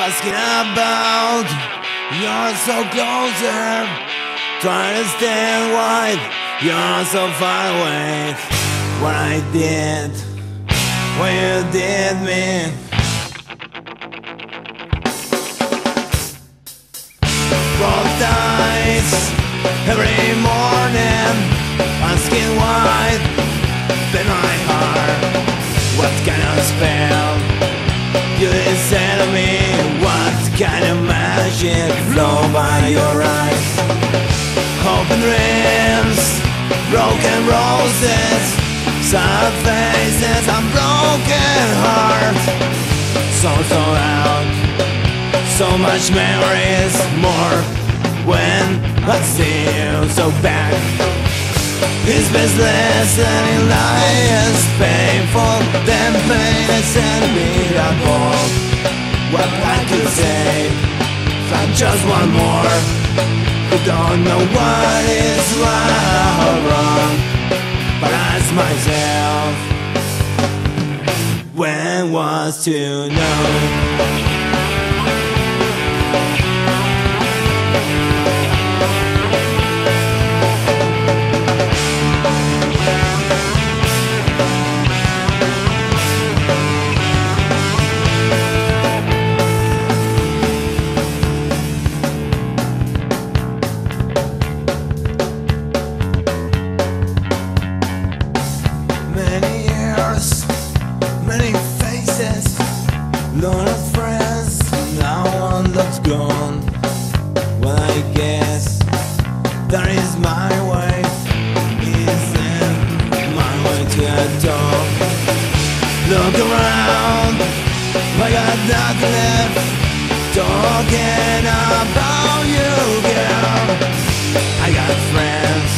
asking about. You're so closer. Trying to stand why You're so far away. What I did, what you did me. Roll dice every morning. Asking why. Been my heart. What kind of spell? You What kind of magic flow by your eyes. Open dreams Broken roses Sad faces and broken heart. So, so loud So much memories More when I see you. So back It's business and in life painful Then pain is unbeatable What I could say just one more. Who don't know what is right or wrong But I ask myself When was to know lot of friends, now one looks gone. Well, I guess that is my way, isn't my way to the top. Look around, I got nothing left. Talking about you, girl. I got friends.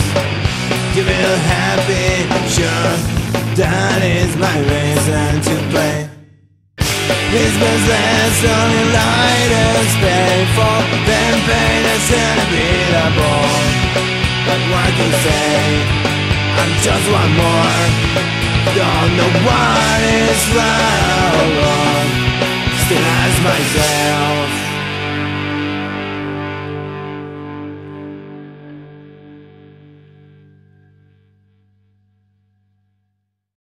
You feel happy, sure That is my reason to play This business only light is painful Then pain is unbeatable But what to say? I'm just one more. Don't know what is right or wrong. Still ask myself